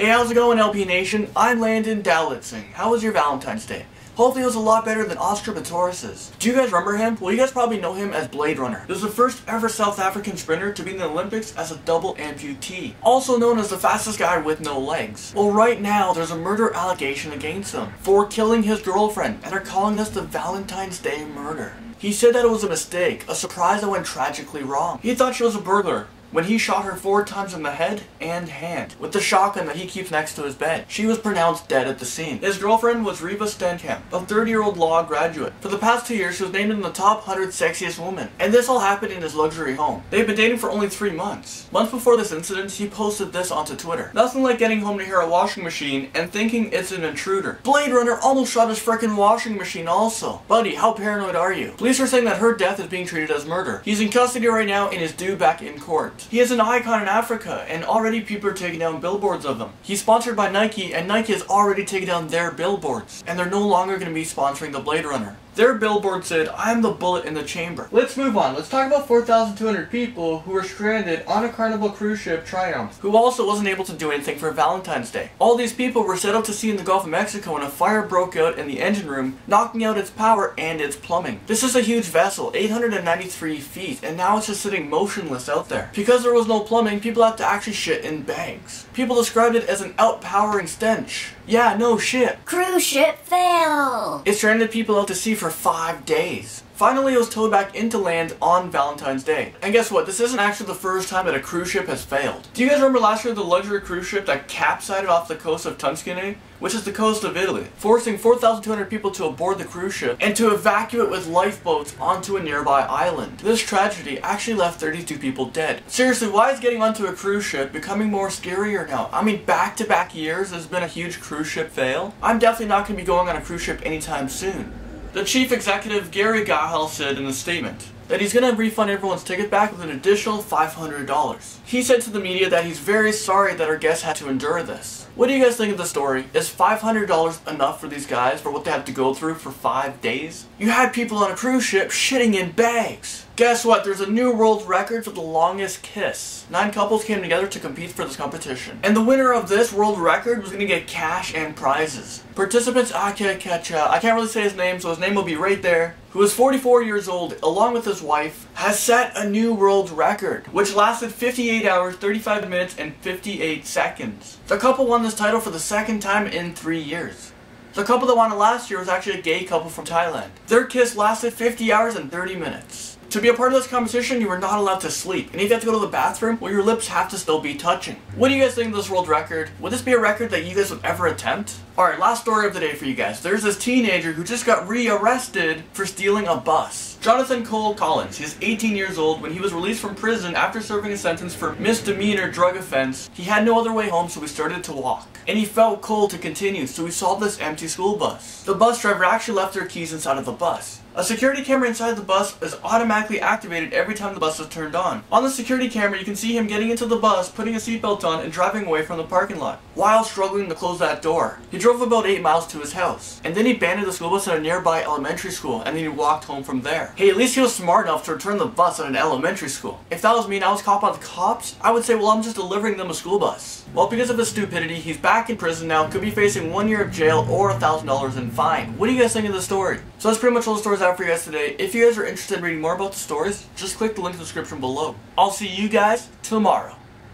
Hey, how's it going, LP Nation? I'm Landon Dowlitzing. How was your Valentine's Day? Hopefully it was a lot better than Oscar Pistorius's. Do you guys remember him? Well, you guys probably know him as Blade Runner. He was the first ever South African sprinter to be in the Olympics as a double amputee. Also known as the fastest guy with no legs. Well, right now, there's a murder allegation against him for killing his girlfriend, and they're calling this the Valentine's Day murder. He said that it was a mistake, a surprise that went tragically wrong. He thought she was a burglar, when he shot her four times in the head and hand with the shotgun that he keeps next to his bed. She was pronounced dead at the scene. His girlfriend was Reeva Steenkamp, a 30-year-old law graduate. For the past two years, she was named in the top 100 sexiest women, and this all happened in his luxury home. They've been dating for only three months. Months before this incident, he posted this onto Twitter. Nothing like getting home to hear a washing machine and thinking it's an intruder. Blade Runner almost shot his freaking washing machine also. Buddy, how paranoid are you? Police are saying that her death is being treated as murder. He's in custody right now and is due back in court. He is an icon in Africa, and already people are taking down billboards of him. He's sponsored by Nike, and Nike has already taken down their billboards, and they're no longer going to be sponsoring the Blade Runner. Their billboard said, I'm the bullet in the chamber. Let's move on. Let's talk about 4,200 people who were stranded on a Carnival cruise ship Triumph, who also wasn't able to do anything for Valentine's Day. All these people were set out to sea in the Gulf of Mexico when a fire broke out in the engine room, knocking out its power and its plumbing. This is a huge vessel, 893 feet, and now it's just sitting motionless out there. Because there was no plumbing, people had to actually shit in bags. People described it as an outpowering stench. Yeah, no shit. Cruise ship fail! It stranded people out to sea for five days. Finally, it was towed back into land on Valentine's Day. And guess what? This isn't actually the first time that a cruise ship has failed. Do you guys remember last year the luxury cruise ship that capsized off the coast of Tuscany? Which is the coast of Italy, forcing 4,200 people to aboard the cruise ship and to evacuate with lifeboats onto a nearby island. This tragedy actually left 32 people dead. Seriously, why is getting onto a cruise ship becoming more scarier now? I mean, back-to-back -back years has been a huge cruise ship fail. I'm definitely not going to be going on a cruise ship anytime soon. The chief executive Gary Cahill said in a statement that he's going to refund everyone's ticket back with an additional $500. He said to the media that he's very sorry that our guests had to endure this. What do you guys think of the story? Is $500 enough for these guys for what they have to go through for five days? You had people on a cruise ship shitting in bags. Guess what? There's a new world record for the longest kiss. Nine couples came together to compete for this competition. And the winner of this world record was going to get cash and prizes. Participants Ake Kecha, I can't really say his name, so his name will be right there, who is 44 years old, along with his wife, has set a new world record, which lasted 58 hours, 35 minutes, and 58 seconds. The couple won this title for the second time in three years. The couple that won it last year was actually a gay couple from Thailand. Their kiss lasted 50 hours and 30 minutes. To be a part of this competition, you are not allowed to sleep. And if you have to go to the bathroom, well, your lips have to still be touching. What do you guys think of this world record? Would this be a record that you guys would ever attempt? Alright, last story of the day for you guys. There's this teenager who just got re-arrested for stealing a bus. Jonathan Cole Collins, He is 18 years old. When he was released from prison after serving a sentence for misdemeanor drug offense, he had no other way home, so he started to walk. And he felt cold to continue, so he saw this empty school bus. The bus driver actually left their keys inside of the bus. A security camera inside the bus is automatically activated every time the bus is turned on. On the security camera, you can see him getting into the bus, putting a seatbelt on, and driving away from the parking lot, while struggling to close that door. He drove about 8 miles to his house, and then he abandoned the school bus at a nearby elementary school, and then he walked home from Hey, at least he was smart enough to return the bus at an elementary school. If that was me and I was caught by the cops, I would say, well, I'm just delivering them a school bus. Well, because of his stupidity, he's back in prison now, could be facing one year of jail or $1,000 in fine. What do you guys think of the story? So that's pretty much all the stories I have for you guys today. If you guys are interested in reading more about the stories, just click the link in the description below. I'll see you guys tomorrow.